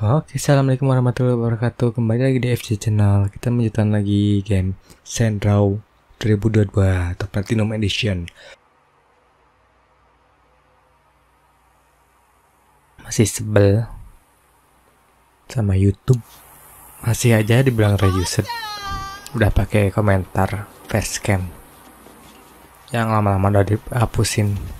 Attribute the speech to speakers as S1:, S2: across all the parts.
S1: Oke, assalamualaikum warahmatullahi wabarakatuh. Kembali lagi di FC Channel. Kita melanjutkan lagi game Sendraw 2022 atau Platinum Edition. Masih sebel sama YouTube. Masih aja dibilang reused. Udah pakai komentar facecam. Yang lama-lama udah dihapusin.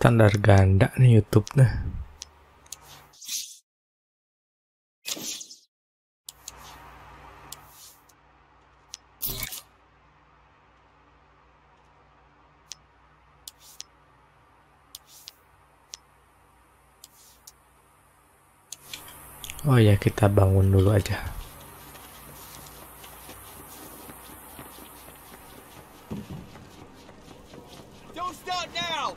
S1: Standar ganda nih YouTube nah. Oh ya kita bangun dulu aja.
S2: Don't start now!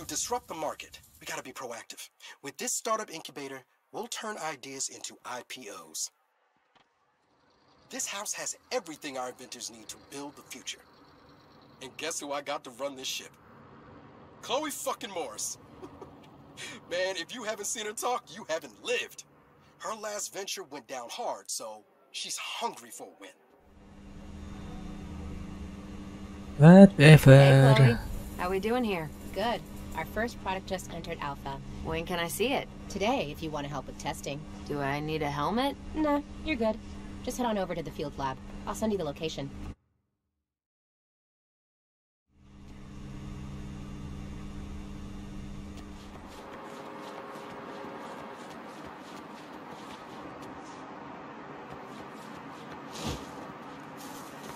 S3: To disrupt the market, we gotta be proactive. With this startup incubator, we'll turn ideas into IPOs. This house has everything our inventors need to build the future. And guess who I got to run this ship? Chloe fucking Morris. Man, if you haven't seen her talk, you haven't lived. Her last venture went down hard, so she's hungry for a win.
S4: Hey,
S1: Whatever.
S4: Chloe. How we doing here?
S5: Good. Our first product just entered alpha.
S4: When can I see it?
S5: Today, if you want to help with testing.
S4: Do I need a helmet?
S5: Nah, you're good. Just head on over to the field lab. I'll send you the location.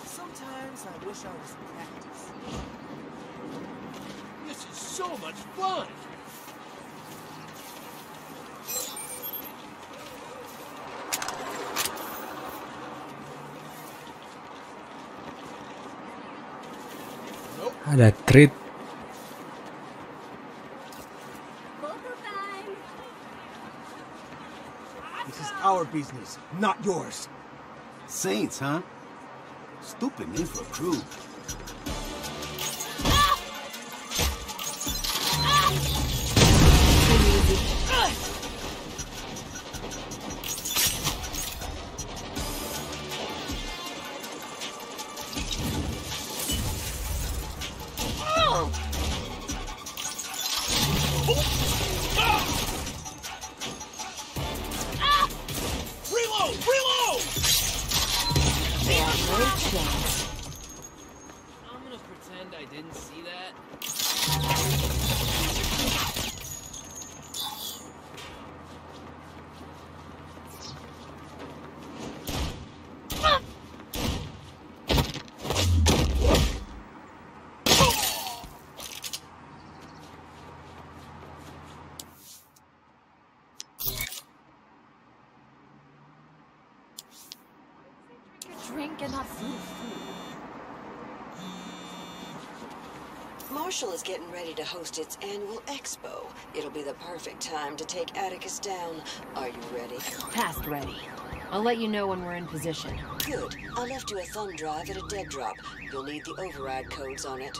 S2: Sometimes I wish I was in practice. This is so much fun! Nope.
S1: Ada treat.
S2: This is our business, not yours.
S6: Saints, huh? Stupid name for a crew.
S4: Drink and food.
S7: Marshall is getting ready to host its annual expo. It'll be the perfect time to take Atticus down. Are you ready?
S4: Past ready. I'll let you know when we're in position.
S7: Good. I left you a thumb drive at a dead drop. You'll need the override codes on it.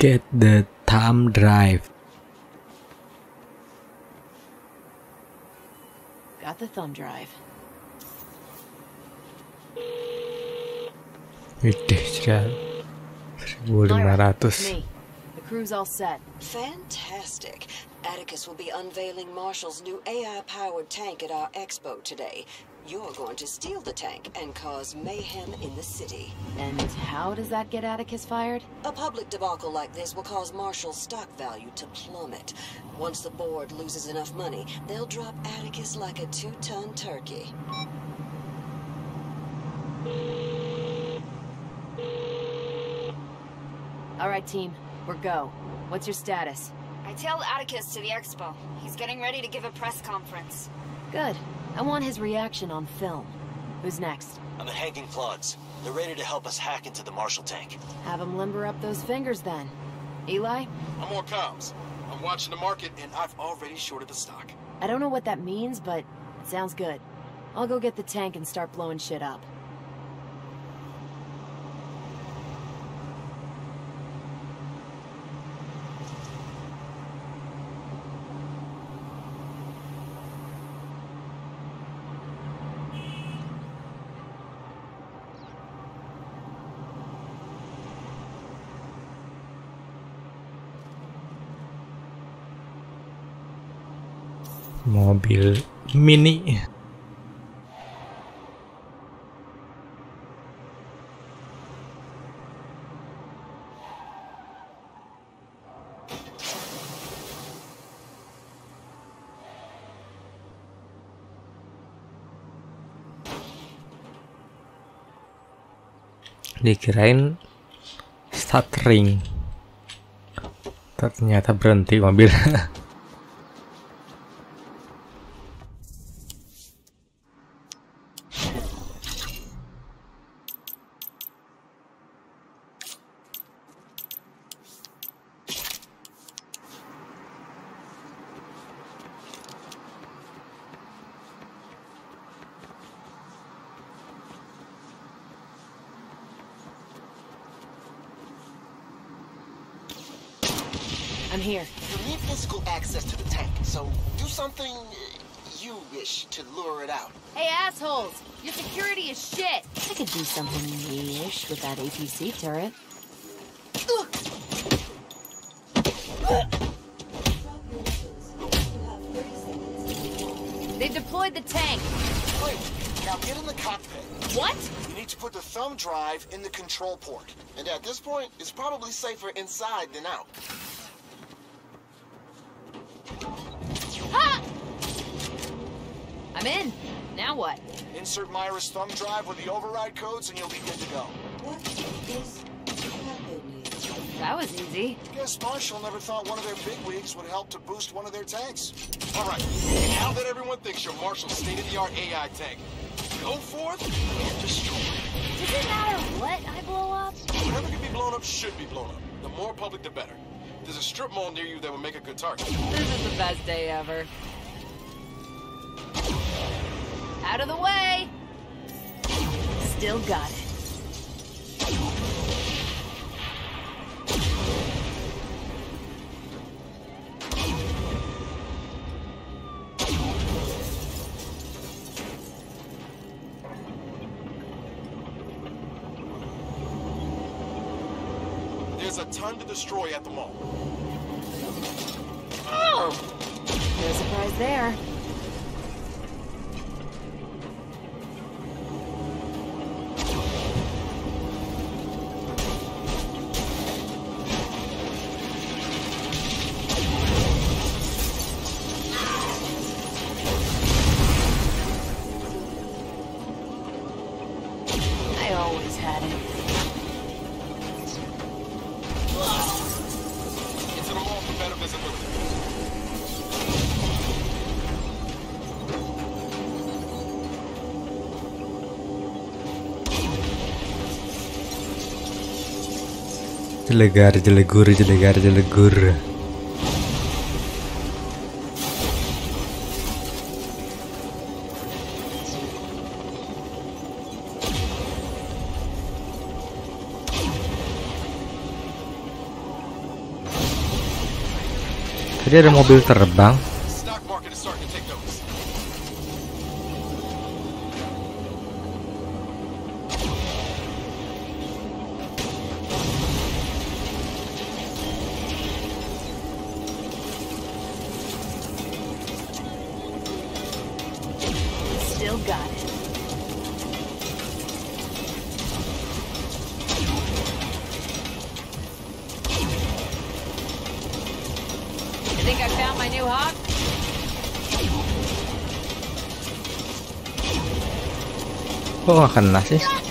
S1: Get the thumb drive.
S4: Got the thumb drive.
S1: Widih sekali.
S4: Myra,
S1: 1500.
S4: it's me. The crew's all set.
S7: Fantastic. Atticus will be unveiling Marshall's new AI-powered tank at our expo today. You're going to steal the tank and cause mayhem in the city.
S4: And how does that get Atticus fired?
S7: A public debacle like this will cause Marshall's stock value to plummet. Once the board loses enough money, they'll drop Atticus like a two-ton turkey.
S4: All right, team. We're go. What's your status?
S8: I tailed Atticus to the expo. He's getting ready to give a press conference.
S4: Good. I want his reaction on film. Who's next?
S9: I'm at Hanging Floods. They're ready to help us hack into the Marshall tank.
S4: Have them limber up those fingers then. Eli?
S3: I'm on comms. I'm watching the market, and I've already shorted the stock.
S4: I don't know what that means, but it sounds good. I'll go get the tank and start blowing shit up.
S1: Mobil mini. Dikirain stuttering. Ternyata berhenti mobil.
S4: I'm here.
S9: You need physical access to the tank, so do something you wish to lure it out.
S10: Hey, assholes! Your security is shit!
S4: I could do something me-ish with that APC turret.
S10: They deployed the tank!
S9: Now get in the cockpit.
S4: What?
S9: You need to put the thumb drive in the control port. And at this point, it's probably safer inside than out.
S4: I'm in. Now what?
S9: Insert Myra's thumb drive with the override codes and you'll be good to go.
S7: What is happening?
S4: That was easy.
S9: Guess Marshall never thought one of their bigwigs would help to boost one of their tanks. All right, now that everyone thinks you're Marshall's state-of-the-art AI tank, go forth and destroy.
S4: Does it matter what I blow up?
S9: Whatever can be blown up should be blown up. The more public, the better. There's a strip mall near you that would make a good target.
S4: This is the best day ever. Out of the way! Still got it.
S9: There's a ton to destroy at the mall. Oh!
S3: No surprise there.
S1: Jelegar, jelegur, jelegar, jelegur. Tadi ada mobil terbang.
S3: Got it.
S4: Think I found my new hawk?
S1: Oh, Kok gak kena sih?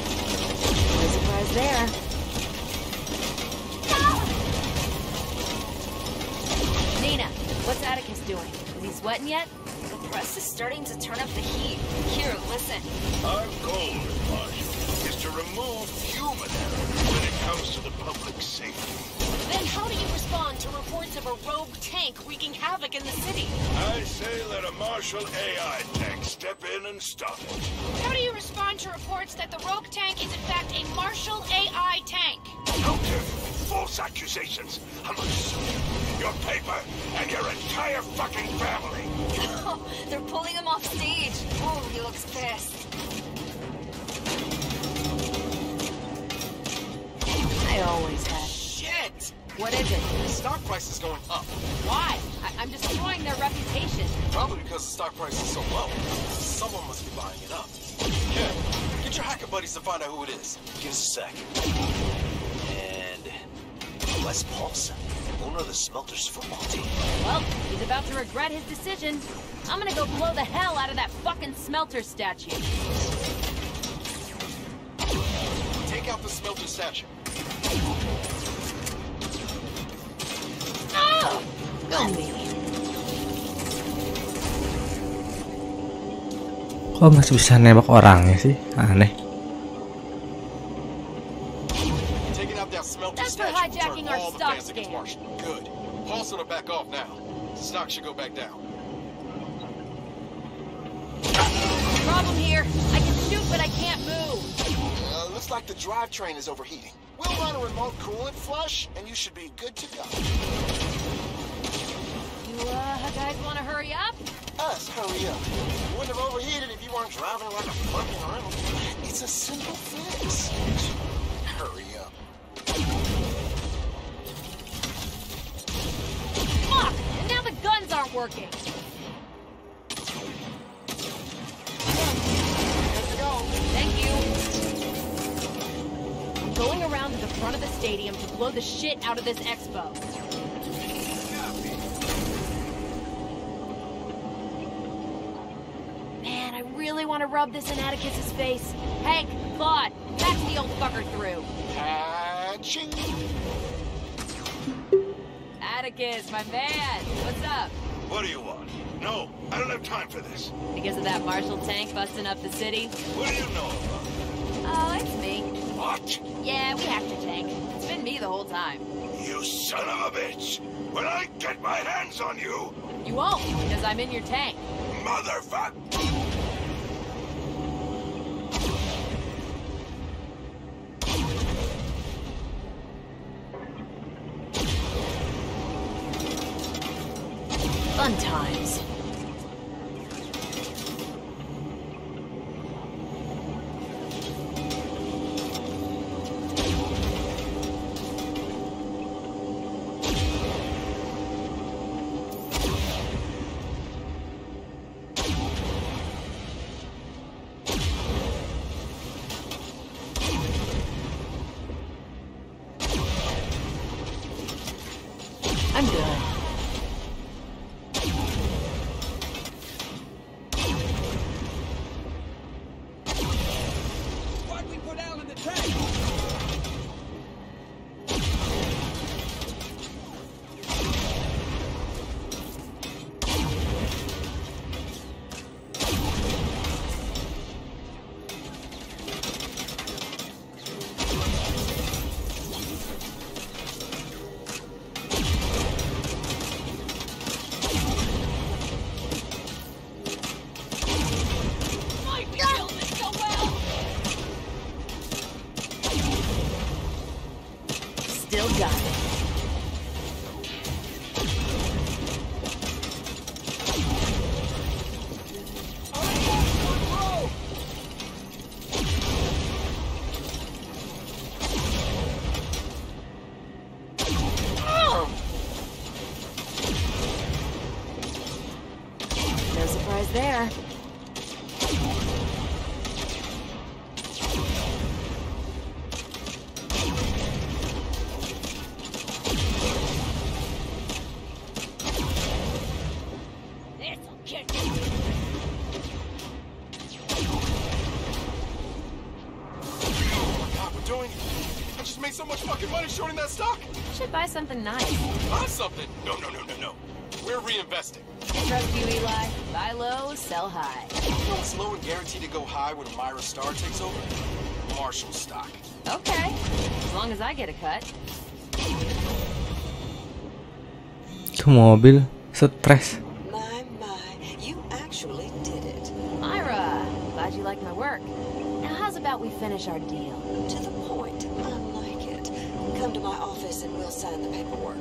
S11: Rogue tank is in fact a Marshall AI tank?
S12: Counter false accusations. I'm gonna sue you, your paper, and your entire fucking family.
S8: Oh, they're pulling him off stage. Oh, he looks pissed.
S3: I always had.
S9: Shit!
S4: What is it?
S9: The stock price is going up.
S4: Why? I- I'm destroying their reputation.
S9: Probably because the stock price is so low. Someone must be buying it up. Yeah, get your hacker buddies to find out who it is.
S13: Give us a sec. And Wes Paulson, owner of the smelters football team.
S4: Well, he's about to regret his decision. I'm gonna go blow the hell out of that fucking smelter statue.
S9: Take out the smelter statue.
S4: Oh!
S3: Go me.
S9: Off now. Stock should go back down.
S4: Problem here. I can shoot, but I can't move.
S9: Uh, looks like the drivetrain is overheating. We'll run a remote coolant flush, and you should be good to go.
S4: Uh, guys want to hurry up?
S9: Us hurry up. You wouldn't have overheated if you weren't driving like a fucking rental. It's a simple fix. Hurry up.
S4: Fuck! And now the guns aren't working.
S9: Thank you.
S4: Going around to the front of the stadium to blow the shit out of this expo. Want to rub this in Atticus's face. Hank, Claude, patch the old fucker through.
S3: Patching.
S4: Atticus, my man, what's up?
S12: What do you want? No, I don't have time for this.
S4: Because of that Marshall tank busting up the city?
S12: What do you know about
S4: Oh, it's me.
S12: What?
S4: Yeah, we hacked your tank. It's been me the whole time.
S12: You son of a bitch! When I get my hands on you,
S4: You won't, because I'm in your tank.
S12: motherfucker!
S2: Still got it.
S4: Something nice.
S3: Buy something. No, no, no, no, no. We're reinvesting.
S4: Trust you, Eli. Buy low, sell high.
S3: You know what's low and guaranteed to go high when Myra Star takes over? Marshall stock.
S4: Okay. As long as I get a cut.
S1: Itu mobil stres.
S7: My, my, you actually did it.
S4: Myra, glad you like my work. Now, how's about we finish our deal?
S7: To the point. I like it. Come to my office and we'll sign the paperwork.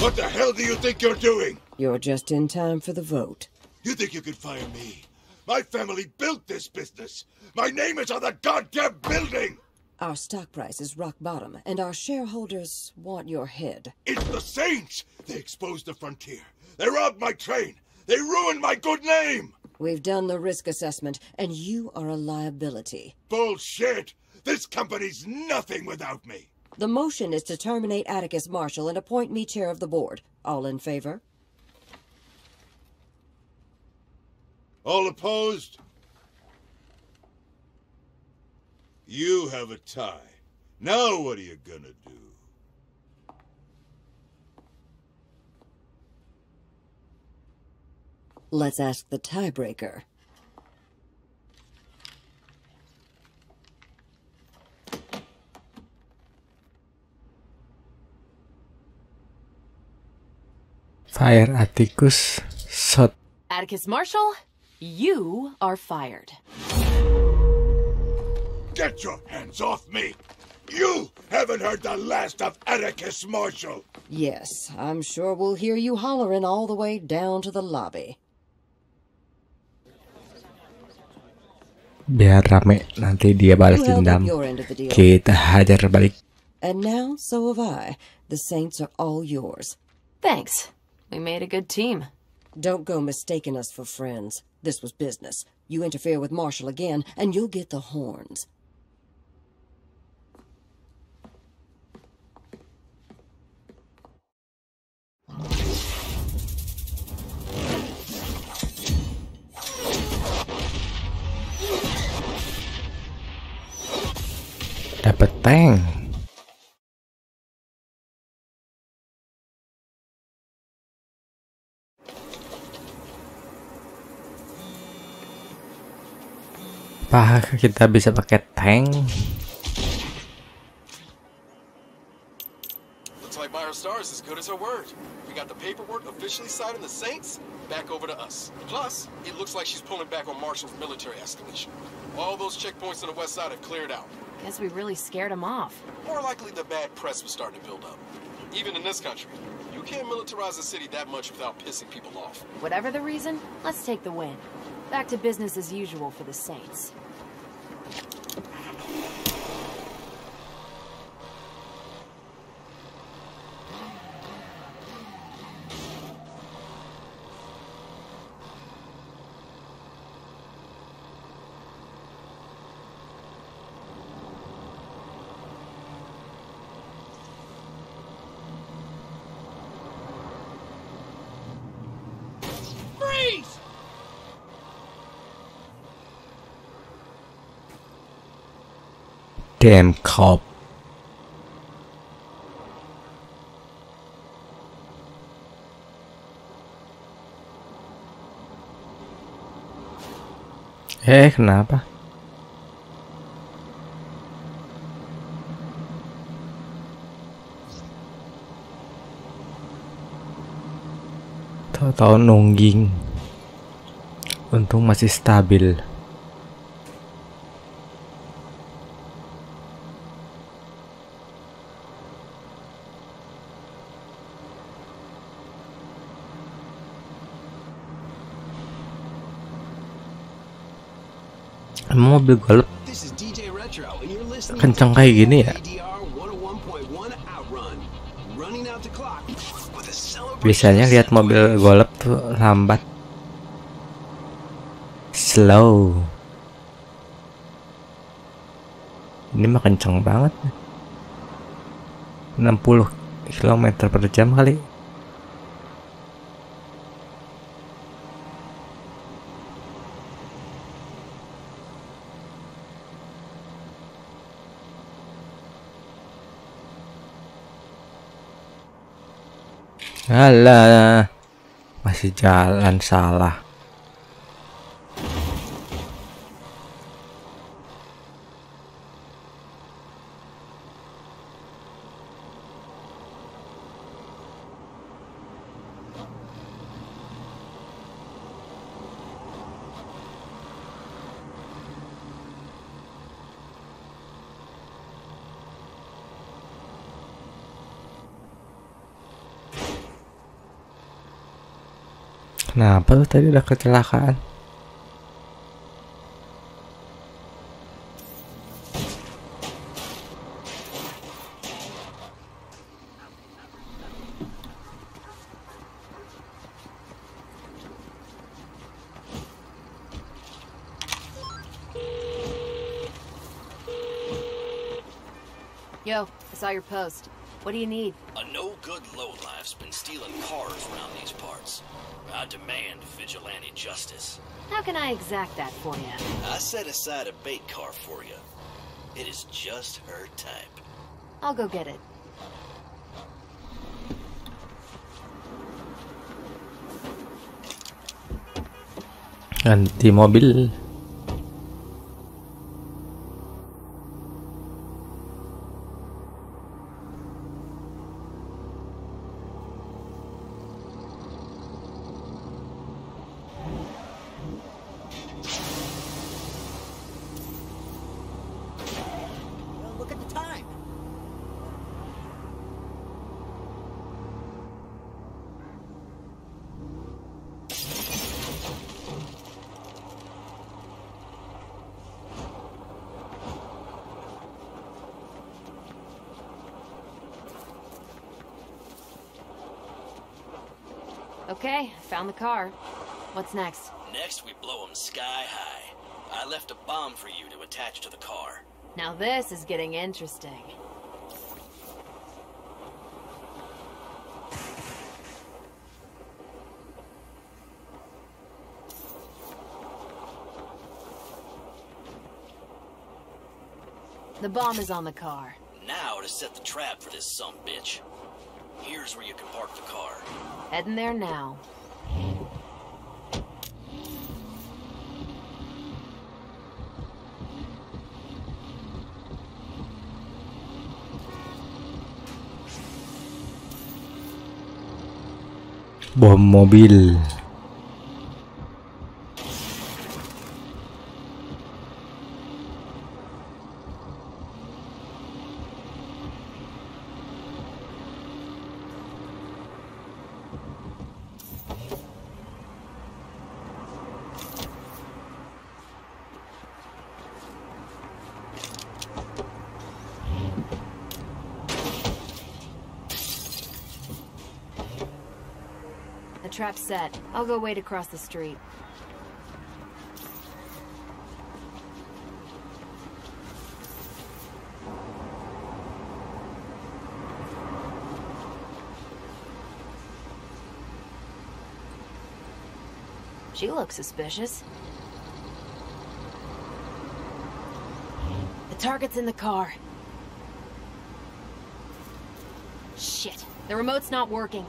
S12: What the hell do you think you're doing?
S7: You're just in time for the vote.
S12: You think you can fire me? My family built this business. My name is on the goddamn building.
S7: Our stock price is rock bottom, and our shareholders want your head.
S12: It's the Saints. They exposed the frontier. They robbed my train. They ruined my good name.
S7: We've done the risk assessment, and you are a liability.
S12: Bullshit. This company's nothing without me.
S7: The motion is to terminate Atticus Marshall and appoint me chair of the board. All in favor?
S12: All opposed? You have a tie. Now what are you gonna do?
S7: Let's ask the tiebreaker.
S1: Fire Atticus shot.
S2: Atticus Marshall, you are fired.
S12: Get your hands off me! You haven't heard the last of Atticus Marshall!
S7: Yes, I'm sure we'll hear you hollering all the way down to the lobby.
S1: Biar rame nanti dia balas
S7: You held up
S1: dendam.
S7: your end of the deal.
S1: Kita hajar balik.
S7: And now, so have I. The Saints are all yours.
S2: Thanks. We made a good team.
S7: Don't go mistaking us for friends. This was business. You interfere with Marshall again, and you'll get the horns.
S1: Dapat tank. Apakah kita bisa pakai tank?
S3: Like Myra Star is as good as her word. We got the paperwork officially signing the Saints back over to us. Plus, it looks like she's pulling back on Marshall's military escalation. All those checkpoints on the west side have cleared out.
S4: Guess we really scared him off.
S3: More likely the bad press was starting to build up. Even in this country, you can't militarize a city that much without pissing people off.
S4: Whatever the reason, let's take the win. Back to business as usual for the Saints.
S1: Damn cop. Eh, kenapa? Tahu-tahu nungging. Untung masih stabil.
S6: Out the clock with a celebration.
S1: Biasanya lihat mobil golf tuh lambat. Slow. Ini mah kenceng banget. 60 km per jam kali. Alah, masih jalan salah. Kenapa tuh tadi ada kecelakaan?
S14: Yo, I saw your post. What do you need?
S13: Uh, A no-good lowlife's been stealing cars around these parts. I demand vigilante justice.
S14: How can I exact that for you?
S13: I set aside a bait car for you. It is just her type.
S14: I'll go get it.
S1: Ganti mobil.
S2: Well, look at the time.
S4: Okay, found the car. What's next?
S13: Next, we blow them sky high. I left a bomb for you to attach to the car.
S4: Now this is getting interesting. The bomb is on the car.
S13: Now to set the trap for this some bitch. Here's where you can park the car.
S4: Heading there now.
S1: Bom mobil.
S4: The trap's set. I'll go wait across the street. She looks suspicious. The target's in the car. Shit. The remote's not working.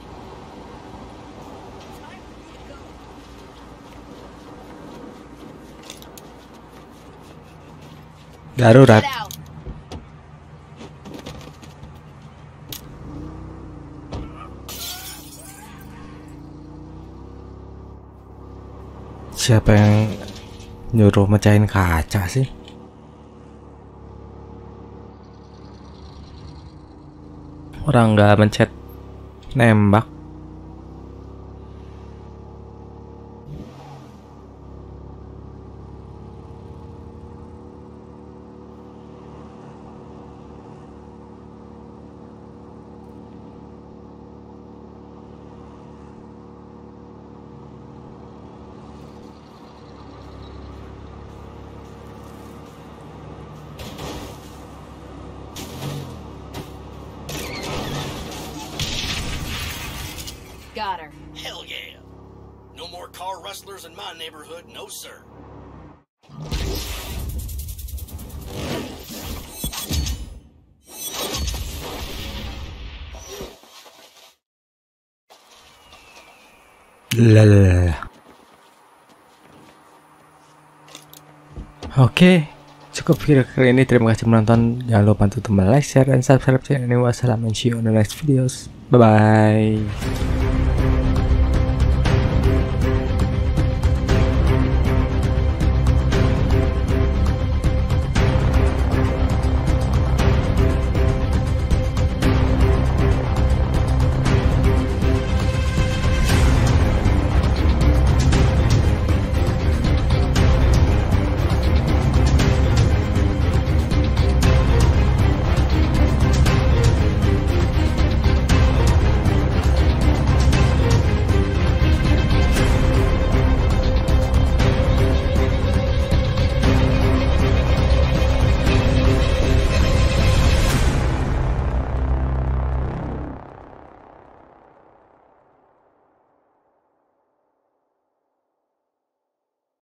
S1: Darurat. Siapa yang nyuruh mecahin kaca sih? Orang nggak mencet nembak. Oke, cukup video kali ini. Terima kasih menonton. Jangan lupa untuk like, share, dan subscribe channel ini. Wassalamualaikum warahmatullahi wabarakatuh. Bye bye.